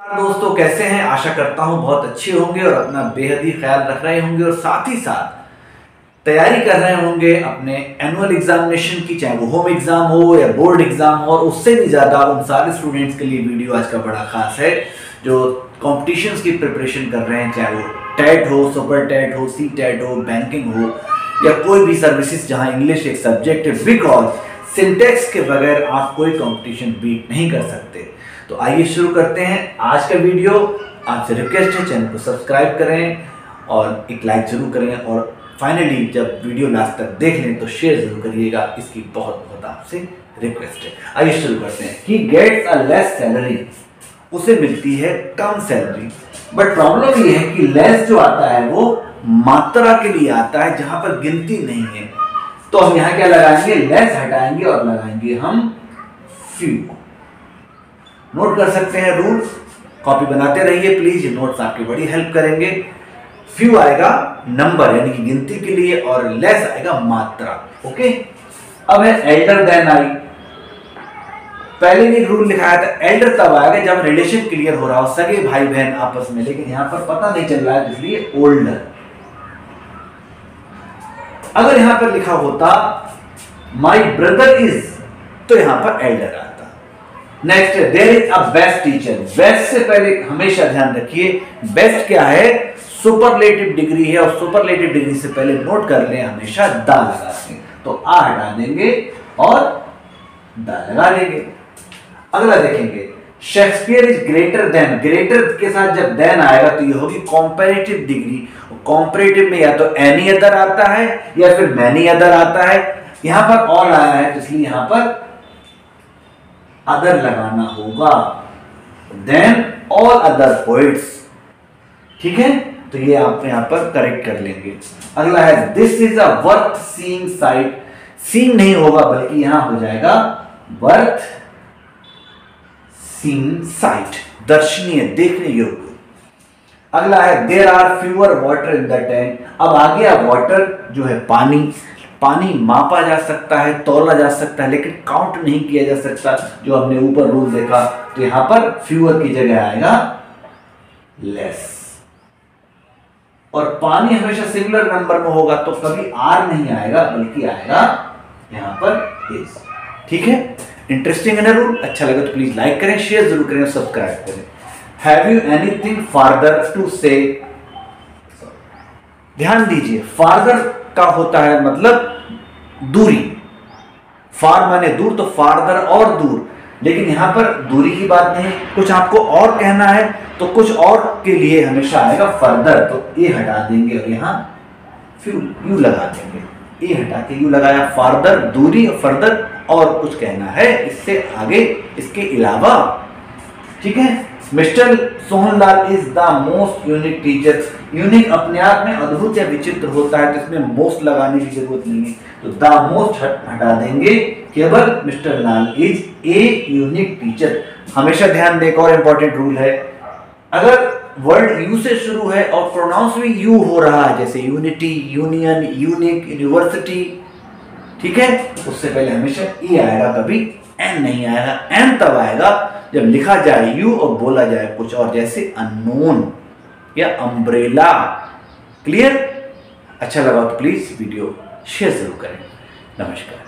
दोस्तों, कैसे हैं? आशा करता हूँ बहुत अच्छे होंगे और अपना बेहद ही ख्याल रख रहे होंगे और साथ ही साथ तैयारी कर रहे होंगे अपने एनुअल एग्जामिनेशन की, चाहे वो होम एग्ज़ाम हो या बोर्ड एग्ज़ाम हो, और उससे भी ज़्यादा उन सारे स्टूडेंट्स के लिए वीडियो आज का बड़ा खास है, जो कॉम्पिटिशन्स की प्रिपरेशन कर रहे हैं, चाहे वो टेट हो सुपर टेट हो सी टेट हो बैंकिंग हो, या कोई भी सर्विसेज़ जहाँ इंग्लिश एक सब्जेक्ट है बिकॉज़ सिंटेक्स के बगैर आप कोई कंपटीशन बीट नहीं कर सकते। तो आइए शुरू करते हैं आज का वीडियो। आपसे रिक्वेस्ट है, चैनल को सब्सक्राइब करें और एक लाइक ज़रूर करें और फाइनली जब वीडियो लास्ट तक देख लें तो शेयर ज़रूर करिएगा। इसकी बहुत बहुत आपसे रिक्वेस्ट है। आइए शुरू करते हैं। He gets a less salary उसे मिलती है कम सैलरी बट प्रॉब्लम ये है कि लेस जो आता है वो मात्रा के लिए आता है, जहाँ पर गिनती नहीं है। तो हम यहाँ क्या लगाएँगे? लेस हटाएँगे और लगाएँगे हम फ्यू नोट कर सकते हैं रूल कॉपी बनाते रहिए प्लीज़ नोट्स आपकी बड़ी हेल्प करेंगे. फ्यू आएगा नंबर यानी कि गिनती के लिए, और लेस आएगा मात्रा. ओके अब है एल्डर देन आई. पहले भी रूल लिखाया था एल्डर तब आएगा जब रिलेशन क्लियर हो रहा हो, सगे भाई बहन आपस में, लेकिन यहाँ पर पता नहीं चल रहा है, इसलिए ओल्डर अगर यहाँ पर लिखा होता माई ब्रदर इज़ तो यहाँ पर एल्डर आता next there is a best teacher best से पहले हमेशा ध्यान रखिए बेस्ट क्या है? सुपरलेटिव डिग्री है और सुपरलेटिव डिग्री से पहले नोट कर लें, हमेशा दा लगाते तो आ हटा देंगे और दा लगा देंगे। अगला देखेंगे। Shakespeare is greater than greater के साथ जब देन आएगा तो ये होगी कॉम्पेरेटिव डिग्री कॉम्पेरेटिव में या तो एनी अदर आता है या फिर मैनी अदर आता है। यहाँ पर ऑल आया है तो इसलिए यहाँ पर अदर लगाना होगा। देन ऑल अदर पोइट्स ठीक है? तो ये आप यहाँ पर करेक्ट कर लेंगे। अगला है this is a worth seeing sight seen नहीं होगा, बल्कि यहाँ हो जाएगा वर्थ सीन साइट दर्शनीय, देखने योग्य। अगला है there are fewer water in the tank अब आ गया वाटर जो है पानी पानी मापा जा सकता है, तोला जा सकता है, लेकिन काउंट नहीं किया जा सकता जो हमने ऊपर रूल देखा। तो यहाँ पर फ्यूअर की जगह आएगा लेस और पानी हमेशा सिंगुलर नंबर में होगा तो कभी आर नहीं आएगा, बल्कि आएगा यहाँ पर इज़ ठीक है? इंटरेस्टिंग है ना रूल अच्छा लगे तो प्लीज़ लाइक करें शेयर ज़रूर करें सब्सक्राइब करें। Have you anything farther to say ध्यान दीजिए फार्दर का होता है मतलब दूरी। फार माने दूर तो फार्दर और दूर। लेकिन यहाँ पर दूरी की बात नहीं, कुछ आपको और कहना है तो कुछ और के लिए हमेशा आएगा फर्दर। तो ए हटा देंगे और यहाँ फिर यू लगा देंगे। ए हटा के यू लगाया, फार्दर, दूरी, फर्दर और कुछ कहना है। इससे आगे, इसके अलावा, ठीक है? Mister Sohanlal is the most unique teacher unique अपने आप में अद्भुत या विचित्र होता है तो इसमें मोस्ट लगाने की ज़रूरत नहीं है। तो द मोस्ट हटा देंगे। केवल Mister Lal is a unique teacher हमेशा ध्यान दें और इंपॉर्टेंट रूल है। अगर वर्ड यू से शुरू है और प्रोनाउंस भी यू हो रहा है, जैसे यूनिटी यूनियन यूनिक यूनिवर्सिटी ठीक है? उससे पहले हमेशा ए आएगा कभी एन नहीं आएगा एन तब आएगा जब लिखा जाए यू और बोला जाए कुछ और, जैसे अननोन या अम्ब्रेला क्लियर अच्छा लगा तो प्लीज़ वीडियो शेयर ज़रूर करें। नमस्कार।